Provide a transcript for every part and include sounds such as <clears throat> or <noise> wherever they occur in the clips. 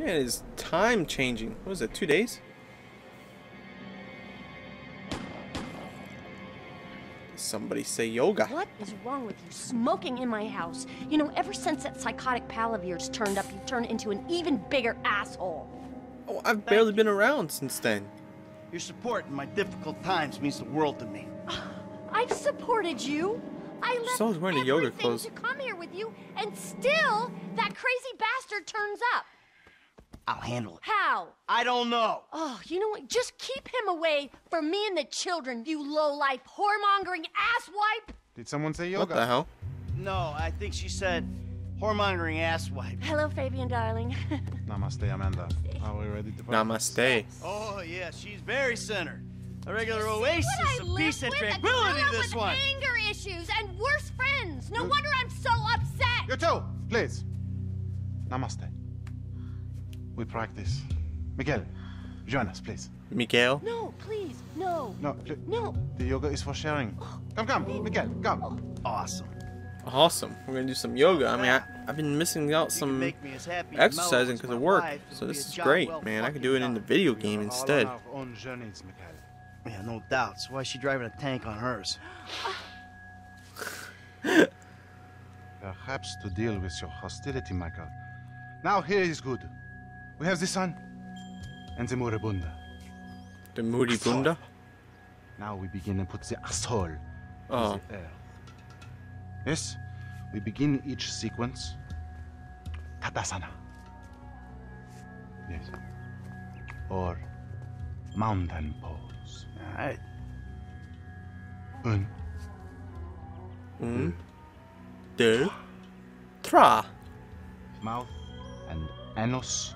Yeah, it's time changing. What was it, two days? Somebody say yoga. What is wrong with you smoking in my house? You know, ever since that psychotic pal of yours turned up, you've turned into an even bigger asshole. Oh, I've barely been around since then. Your support in my difficult times means the world to me. <sighs> I've supported you. I left Still wearing the yoga everything clothes. to come here with you, and still that crazy bastard turns up. I'll handle it. How? I don't know. Oh, you know what? Just keep him away from me and the children, you low-life, whoremongering asswipe. Did someone say yoga? What yoga? the hell? No, I think she said whoremongering asswipe. Hello, Fabien, darling. <laughs> Namaste, Amanda. Are we ready to Namaste. Oh, yeah, she's very centered. A regular oasis of peace and with? A tranquility, gorilla this with one. anger issues and worse friends. No wonder I'm so upset. You too, please. Namaste. We practice. Miguel, join us, please. Miguel? No, please, no, No, pl- no. the yoga is for sharing. Come, come, Miguel, come. Awesome. Awesome. We're gonna do some yoga. I mean, I, I've been missing out some make me as happy exercising because of work. So this is great, well man. I could do it in the video game instead. On our own journeys, Miguel. Yeah, no doubts. Why is she driving a tank on hers? <sighs> Perhaps to deal with your hostility, Michael. Now here is good. We have the sun and the moribunda. The Moody Bunda? Now we begin and put the asshole Oh. the earth. Yes, we begin each sequence. Tadasana. Yes. Or mountain pose. All right. Un, Un, deux, trois. mouth, and anus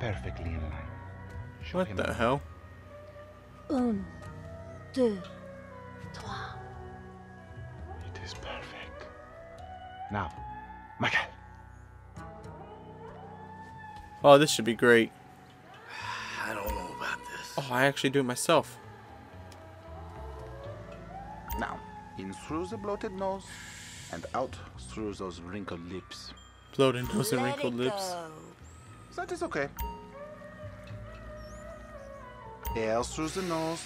perfectly in line. Show What him. the hell? Un, deux, trois. It is perfect. Now, Michael. Oh, this should be great. I don't know about this. Oh, I actually do it myself. Now, in through the bloated nose and out through those wrinkled lips. Bloated nose and Let wrinkled it lips. go. That is okay. Air through the nose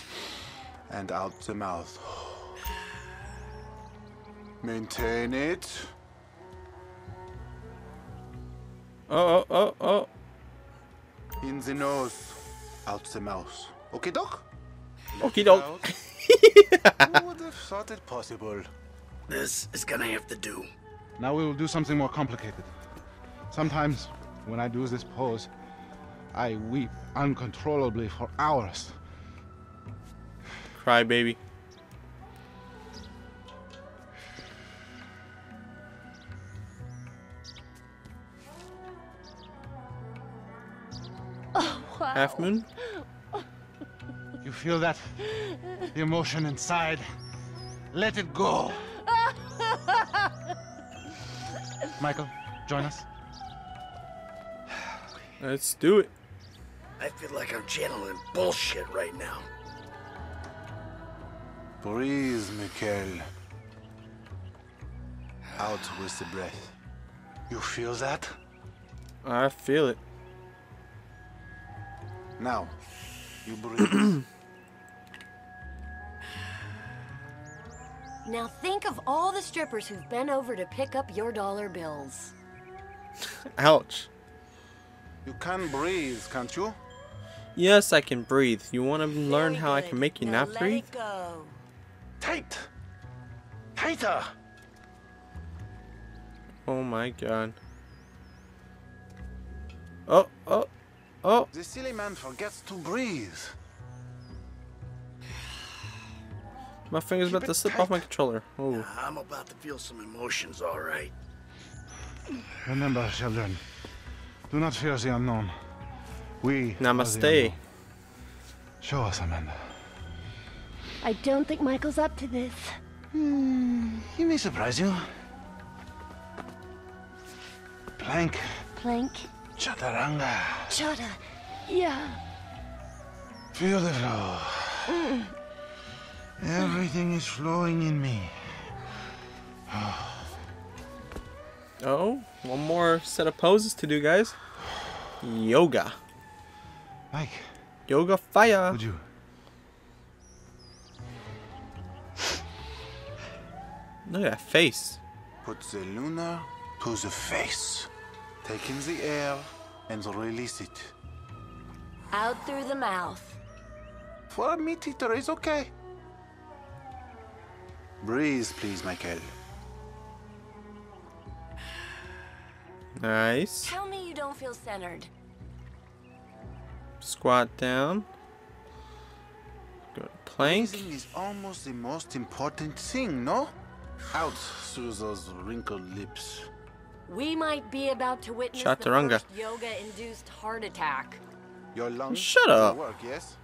and out the mouth. Maintain it. Oh, oh, oh, oh. In the nose, out the mouth. Okay, doc? Okay, doke. <laughs> Who would have thought it possible? This is gonna have to do. Now we will do something more complicated. Sometimes, when I do this pose, I weep uncontrollably for hours. Cry, baby. Oh, wow. Half moon? You feel that? The emotion inside. Let it go. <laughs> Michael, join us. Let's do it. I feel like I'm channeling bullshit right now. Breathe, Mikhail. Out with the breath. You feel that? I feel it. Now, you breathe. <clears throat> Now think of all the strippers who've been over to pick up your dollar bills. Ouch. You can breathe, can't you? Yes, I can breathe. You want to learn how I can make you Now not breathe? It go. Tight. Tighter. Oh my god. Oh, oh, oh. The silly man forgets to breathe. My finger's about to it slip off my controller. Oh. I'm about to feel some emotions, all right. Remember, children, do not fear the unknown. We. are the Namaste. unknown. Show us, Amanda. I don't think Michael's up to this. Hmm, He may surprise you. Plank, Plank, chaturanga. Chota, yeah. Feel the flow. Everything is flowing in me. Oh, one more set of poses to do, guys. Yoga. Mike, Yoga fire. would you? Look at that face. Put the lunar to the face. Take in the air and release it. Out through the mouth. For a meat eater, it's okay. Breathe, please, Michael. Nice. Tell me you don't feel centered. Squat down. Go to plank. Breathing is almost the most important thing, no? Out through those wrinkled lips. We might be about to witness Chaturanga. the yoga-induced heart attack. Your lungs Shut up. Work, yes?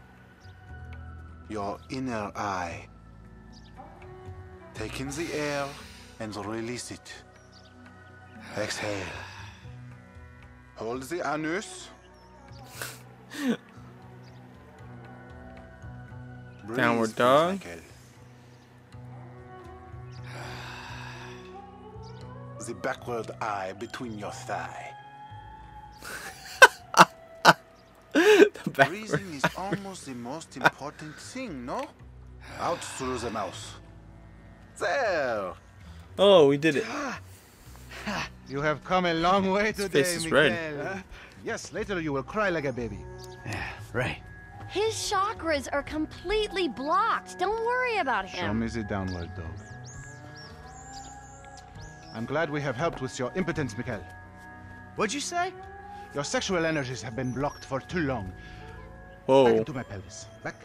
Your inner eye. Take in the air and release it. Exhale. Hold the anus. <laughs> Downward dog. <sighs> The backward eye between your thigh. <laughs> The. Breathing is almost the most important thing, no? Out through the mouth. There. Oh, we did it. <gasps> <laughs> You have come a long way today, face is Miguel. red. huh? Yes, later you will cry like a baby. Yeah, right. His chakras are completely blocked. Don't worry about Show him. me the downward dog. I'm glad we have helped with your impotence, Miguel. What'd you say? Your sexual energies have been blocked for too long. Back Whoa. into my pelvis. Back.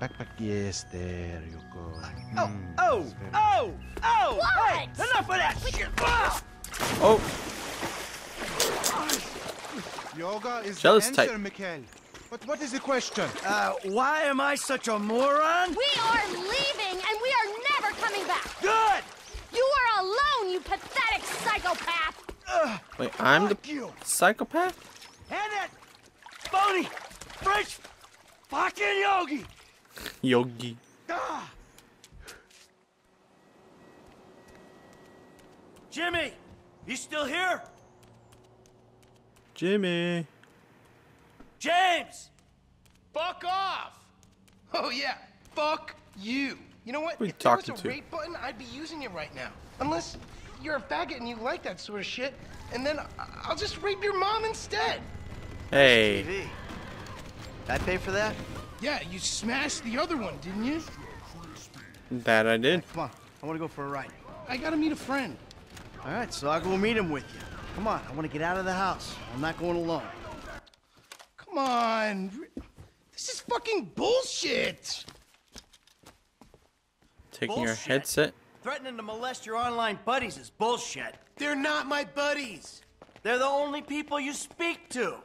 Back, back. Yes, there you go. Oh, Mm, oh, oh, oh! What? Hey, enough of that shit! Oh, Yoga is Jealous the answer, type. Miguel. But what is the question? Uh, why am I such a moron? We are leaving, and we are never coming back. Good! You are alone, you pathetic psychopath. wait, I'm the you! psychopath? And that phony French fucking yogi! Yogi. Ah! Jimmy, you still here? Jimmy. James! Fuck off! <laughs> Oh yeah, fuck you. You know what? Who if there was a to? rape button, I'd be using it right now. Unless you're a faggot and you like that sort of shit, and then I- I'll just rape your mom instead. Hey. TV. I pay for that? Yeah, you smashed the other one, didn't you? That I did. Come on, I want to go for a ride. I gotta meet a friend. All right, so I'll go meet him with you. Come on, I want to get out of the house. I'm not going alone. Come on. This is fucking bullshit. Taking your headset. Threatening to molest your online buddies is bullshit. They're not my buddies. They're the only people you speak to.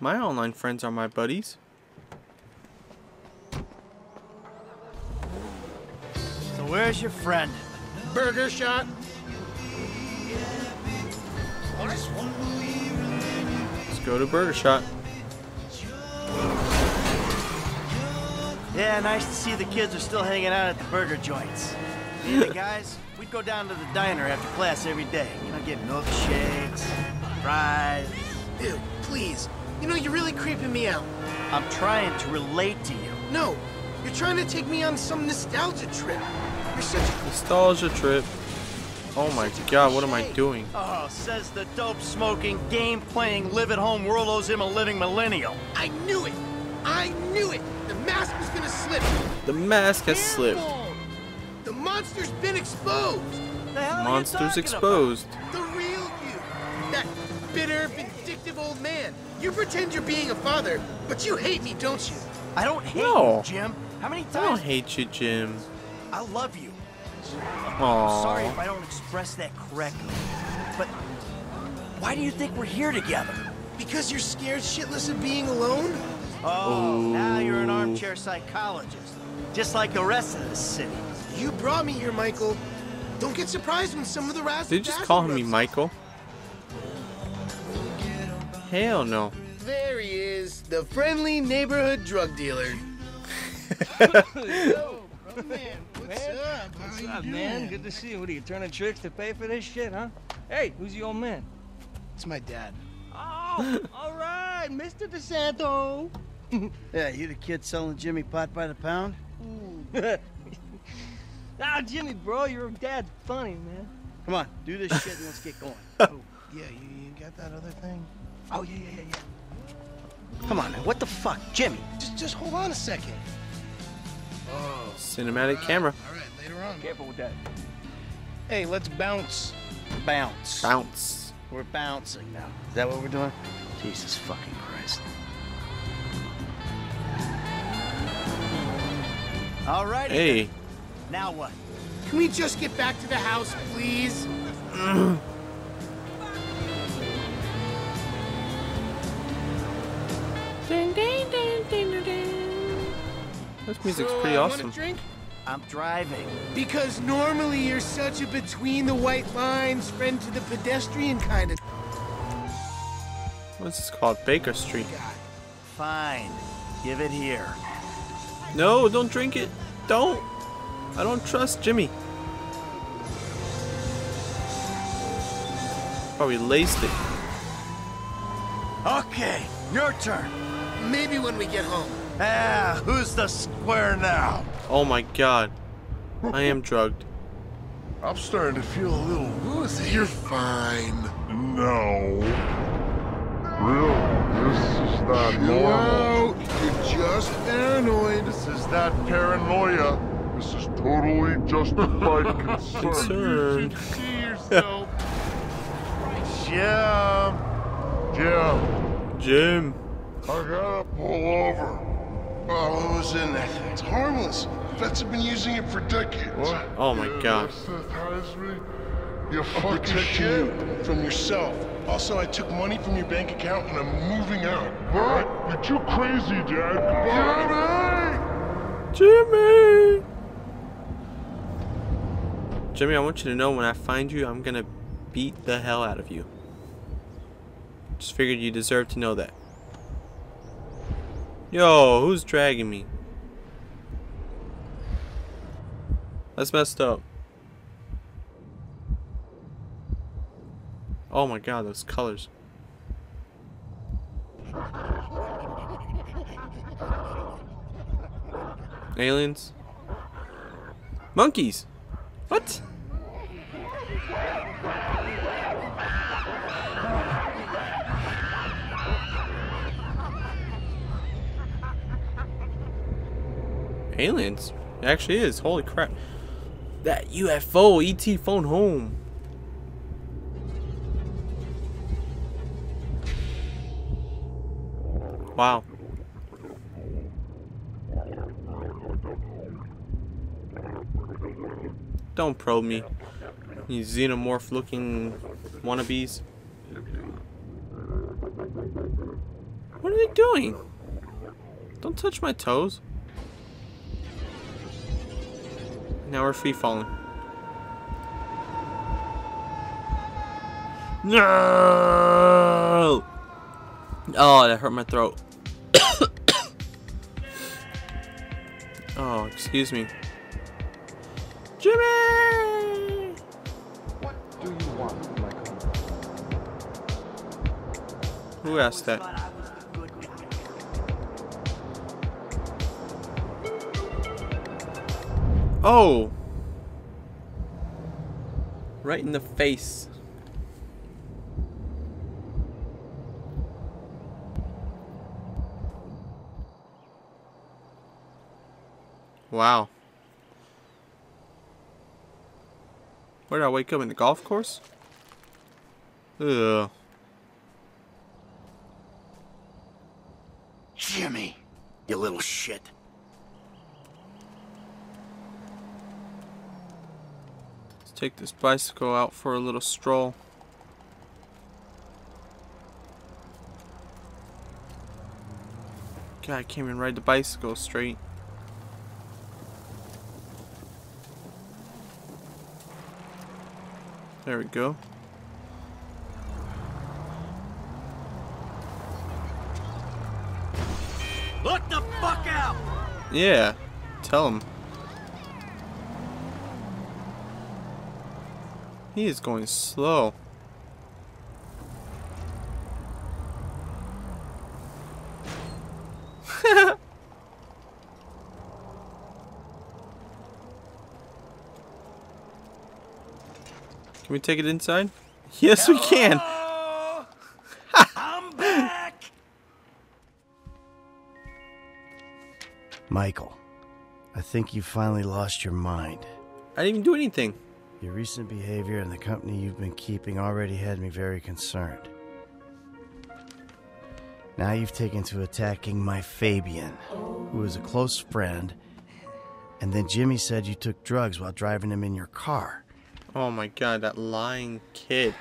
My online friends are my buddies. So where's your friend? Burger shot. Let's go to Burger Shot. Yeah, nice to see the kids are still hanging out at the burger joints. Me and the guys, we'd go down to the diner after class every day. You know, get milkshakes, fries. Ew, please. You know, you're really creeping me out. I'm trying to relate to you. No, you're trying to take me on some nostalgia trip. You're such a Nostalgia trip. Oh my god, what am I doing? Oh, says the dope smoking, game playing, live at home world owes him a living millennial. I knew it! I knew it! The mask was gonna slip! The mask has slipped. The monster's been exposed! The hell Monsters talking exposed. The real you! That bitter, vindictive old man! You pretend you're being a father, but you hate me, don't you? I don't hate No. you, Jim. How many times? I don't hate you, Jim. I love you. Aww. Sorry if I don't express that correctly. But why do you think we're here together? Because you're scared shitless of being alone? Oh, now you're an armchair psychologist. Just like the rest of the city. You brought me here, Michael. Don't get surprised when some of the rats. Did you just call me Michael? Hell no. There he is, the friendly neighborhood drug dealer. <laughs> <laughs> Yo, brother man, what's up? What's up, man? Good to see you. What are you turning tricks to pay for this shit, huh? Hey, who's the old man? It's my dad. Oh, <laughs> all right, Mr. De Santa. <laughs> Yeah, you the kid selling Jimmy pot by the pound? <laughs> Ah, Jimmy, bro, your dad's funny, man. Come on, do this shit and let's get going. Oh, yeah, you, you got that other thing? Oh, yeah, yeah, yeah, yeah. Come on, man. What the fuck? Jimmy. Just, just hold on a second. Oh, Cinematic camera. all right, later on. Careful with that. Hey, let's bounce. Bounce. Bounce. We're bouncing now. Is that what we're doing? Jesus fucking Christ. All right. Hey. Now what? Can we just get back to the house, please? This music's So, pretty uh, want awesome. a drink? I'm driving. Because normally you're such a between the white lines, friend to the pedestrian kind of What's this called? Baker Street. guy. Fine. Give it here. No, don't drink it. Don't. I don't trust Jimmy. Probably laced it. Okay, your turn. Maybe when we get home. Ah, who's the square now? Oh my god. I am drugged. I'm starting to feel a little woozy. You're fine. No. Really? This is not normal. No, you're just paranoid. This is not paranoia. This is totally justified <laughs> concern. Concern. You should see yourself. <laughs> Jim. Jim. Jim. I gotta pull over. Oh, what was in that thing? It's harmless. Vets have been using it for decades. What? Oh my You God. anesthetize me? You I'll fucking protect shit. you from yourself. Also, I took money from your bank account and I'm moving out. What? You're too crazy, Dad. Jimmy! Jimmy! Jimmy, I want you to know when I find you, I'm gonna beat the hell out of you. Just figured you deserve to know that. Yo, who's dragging me? That's messed up. Oh my god, those colors. Aliens? Monkeys! What? Aliens? It actually is. Holy crap. That UFO ET phone home. Wow. Don't probe me. You xenomorph looking wannabes. What are they doing? Don't touch my toes. Now we're free falling. No! Oh, that hurt my throat. <coughs> oh, excuse me. Jimmy! What do you want, Michael? Who asked that? Oh! Right in the face. Wow. Where did I wake up? In the golf course? Ugh. Jimmy, you little shit. Take this bicycle out for a little stroll. God, I can't even ride the bicycle straight. There we go. Look the fuck out! Yeah, tell him. He is going slow. <laughs> Can we take it inside? Yes, Hello. we can. <laughs> I'm back. Michael, I think you finally lost your mind. I didn't even do anything. Your recent behavior and the company you've been keeping already had me very concerned. Now you've taken to attacking my Fabien, who is a close friend, and then Jimmy said you took drugs while driving him in your car. Oh my god, that lying kid.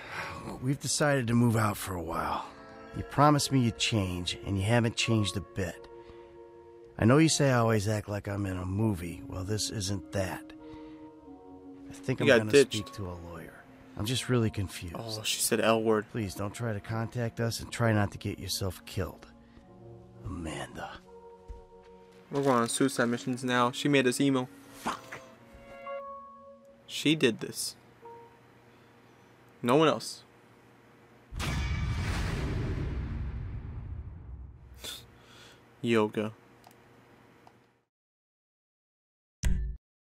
We've decided to move out for a while. You promised me you'd change, and you haven't changed a bit. I know you say I always act like I'm in a movie. Well, this isn't that. I think I'm got gonna speak to a lawyer. I'm just really confused. Oh, she said L word. Please don't try to contact us and try not to get yourself killed. Amanda. We're going on suicide missions now. She made us emo. Fuck. She did this. No one else. <sighs> Yoga.